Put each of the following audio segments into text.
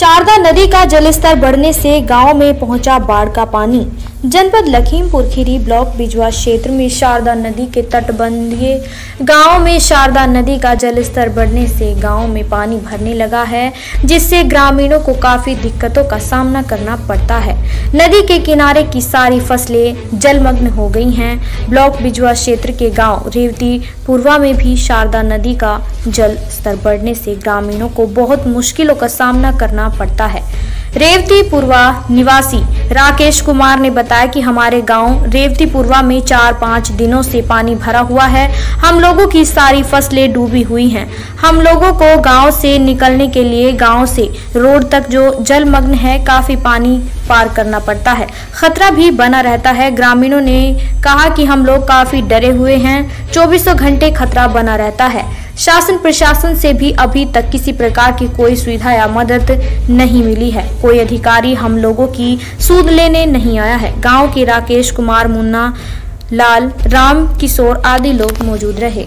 शारदा नदी का जलस्तर बढ़ने से गाँव में पहुँचा बाढ़ का पानी। जनपद लखीमपुर खीरी ब्लॉक बिजवा क्षेत्र में शारदा नदी के तटबंधीय गाँव में शारदा नदी का जलस्तर बढ़ने से गाँव में पानी भरने लगा है, जिससे ग्रामीणों को काफ़ी दिक्कतों का सामना करना पड़ता है। नदी के किनारे की सारी फ़सलें जलमग्न हो गई हैं। ब्लॉक बिजवा क्षेत्र के गाँव रेवती पूर्वा में भी शारदा नदी का जल स्तर बढ़ने से ग्रामीणों को बहुत मुश्किलों का सामना करना पड़ता है। रेवती पूर्वा निवासी राकेश कुमार ने बताया कि हमारे गाँव रेवती पूर्वा में चार पाँच दिनों से पानी भरा हुआ है। हम लोगों की सारी फ़सलें डूबी हुई हैं। हम लोगों को गाँव से निकलने के लिए गाँव से रोड तक जो जलमग्न है, काफ़ी पानी पार करना पड़ता है। खतरा भी बना रहता है। ग्रामीणों ने कहा कि हम लोग काफ़ी डरे हुए हैं। चौबीसों घंटे खतरा बना रहता है। शासन प्रशासन से भी अभी तक किसी प्रकार की कोई सुविधा या मदद नहीं मिली है। कोई अधिकारी हम लोगों की सूद लेने नहीं आया है। गाँव के राकेश कुमार, मुन्ना लाल, राम किशोर आदि लोग मौजूद रहे।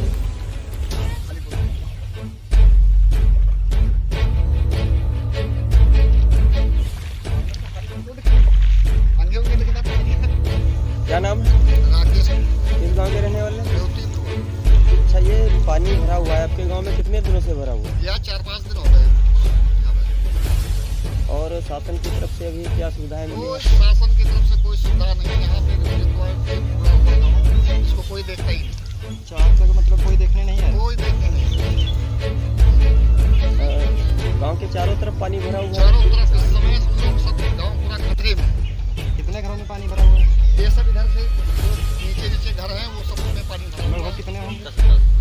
में कितने दिनों से भरा हुआ? है यह चार पाँच दिन हो गए। और शासन की तरफ़ से अभी क्या सुविधाएँ मिली? शासन की तरफ़ से कोई सुविधा नहीं है। यहाँ पे इसको कोई देखता ही नहीं। चार का मतलब कोई देखने नहीं है कोई देखता नहीं गाँव के चारों तरफ़ पानी भरा हुआ है। चारों तरफ़ इस समय गाँव पूरा खतरे में कितने घरों में पानी भरा हुआ है? ये सब इधर से नीचे नीचे घर हैं वो सब में पानी भरा हुआ है। कितने होंगे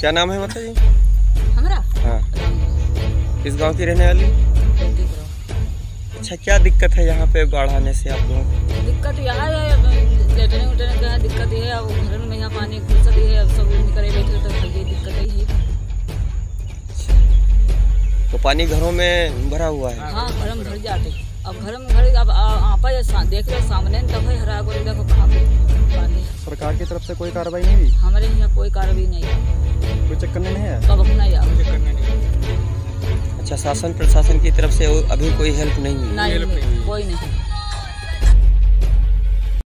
क्या नाम है माता जी? हमरा? हाँ। किस गाँव की रहने वाली? अच्छा क्या दिक्कत है यहाँ पे बाढ़ आने से आप लोगों को दिक्कत यह है लेटने उठने का दिक्कत ये है अब घर में यहाँ पानी घुसत ही है अब सब निकले बैठे तो खाइए दिक्कत ही है। तो पानी घरों में भरा हुआ है? हाँ घर में भर जाते। अब घर में घर अब आपा देख रहे सामने तब हरा गोरे देखो कहाँ पे पानी सरकार की तरफ़ से कोई कार्रवाई नहीं हुई? हमारे यहाँ कोई कार्रवाई नहीं। है कोई चक्कर नहीं है? कब नहीं आओ अच्छा शासन प्रशासन की तरफ़ से अभी कोई हेल्प नहीं है? नहीं कोई नहीं।